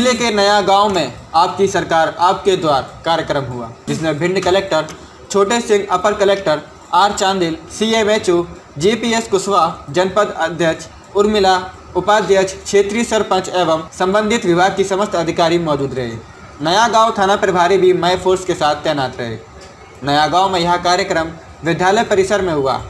नया गाँव में आपकी सरकार, आपके द्वार कार्यक्रम हुआ, जिसमें भिंड कलेक्टर, छोटे सिंह, अपर collector, R Chandil C M H O J P S Kushwaha, जनपद अध्यक्ष, उर्मिला, उपाध्यक्ष, क्षेत्रीय सरपंच एवं संबंधित विभाग की समस्त अधिकारी मौजूद रहे। नया गाँव थाना प्रभारी भी मय फोर्स के साथ तैनात रहे। नया गाँव में यह कार्यक्रम विद्यालय परिसर में हुआ।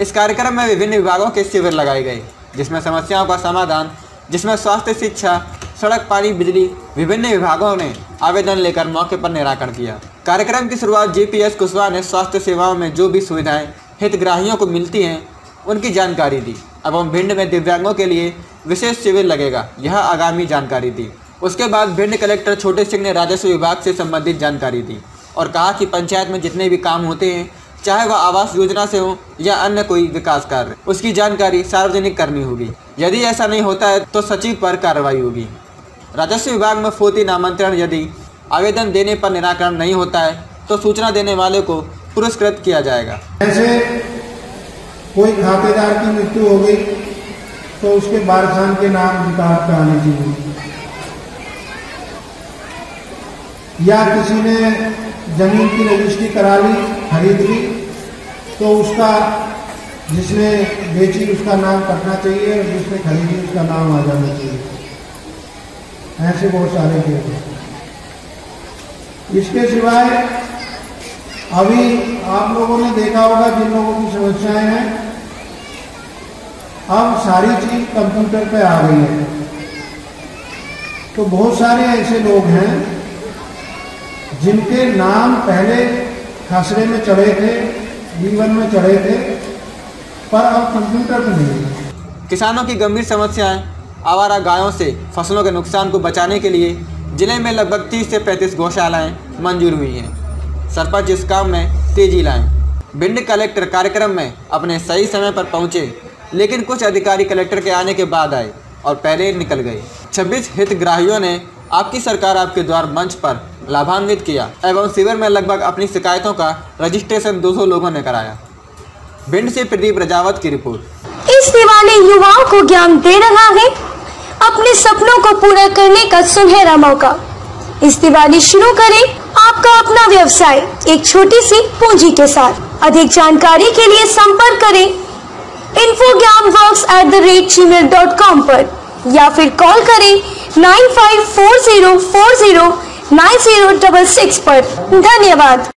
इस कार्यक्रम में विभिन्न विभागों के शिविर लगाए गए, जिसमें समस्याओं का समाधान, जिसमें स्वास्थ्य शिक्षा सड़क, पानी, बिजली, विभिन्न विभागों ने आवेदन लेकर मौके पर निराकरण किया। कार्यक्रम की शुरुआत जीपीएस कुशवाहा ने स्वास्थ्य सेवाओं में जो भी सुविधाएँ हितग्राहियों को मिलती हैं, उनकी जानकारी दी। एवं भिंड में दिव्यांगों के लिए विशेष शिविर लगेगा, यह आगामी जानकारी दी। उसके बाद भिंड कलेक्टर छोटे सिंह ने राजस्व विभाग से संबंधित जानकारी दी और कहा कि पंचायत में जितने भी काम होते हैं, चाहे वह आवास योजना से हो या अन्य कोई विकास कार्य, उसकी जानकारी सार्वजनिक करनी होगी। यदि ऐसा नहीं होता है तो सचिव पर कार्रवाई होगी। राजस्व विभाग में फोती नामांतरण यदि आवेदन देने पर निराकरण नहीं होता है तो सूचना देने वाले को पुरस्कृत किया जाएगा। ऐसे कोई खातेदार की मृत्यु हो गई तो उसके बारखान के नाम रिकॉर्ड पे आने चाहिए या किसी ने ज़मीन की रजिस्ट्री करा ली, खरीद ली तो उसका, जिसने बेची उसका नाम कटना चाहिए और जिसने खरीदी उसका नाम आ जाना चाहिए। ऐसे बहुत सारे केस हैं इसके सिवाय अभी आप लोगों ने देखा होगा, जिन लोगों की समस्याएँ हैं, अब सारी चीज़ कंप्यूटर पे आ गई है। तो बहुत सारे ऐसे लोग हैं, जिनके नाम पहले खसरे में चढ़े थे, जीवन में चढ़े थे, पर अब कंप्यूटर पे नहीं किसानों की गंभीर समस्याएँ आवारा गायों से फ़सलों के नुकसान को बचाने के लिए ज़िले में लगभग 30 से 35 गौशालाएँ मंजूर हुई हैं। सरपंच इस काम में तेज़ी लाएँ। भिंड कलेक्टर कार्यक्रम में अपने सही समय पर पहुँचे, लेकिन कुछ अधिकारी कलेक्टर के आने के बाद आए और पहले निकल गए। 26 हितग्राहियों ने आपकी सरकार आपके द्वार मंच पर लाभान्वित किया एवं शिविर में लगभग अपनी शिकायतों का रजिस्ट्रेशन 200 लोगों ने कराया। भिंड से प्रदीप रजावत की रिपोर्ट। इस दिवाली युवाओं को ज्ञान दे रहा है अपने सपनों को पूरा करने का सुनहरा मौका। इस दिवाली शुरू करें आपका अपना व्यवसाय, एक छोटी सी पूंजी के साथ। अधिक जानकारी के लिए संपर्क करें infogram work at the rate Gmail dot com पर, या फिर कॉल करें nine five four zero four zero nine zero double six पर। धन्यवाद।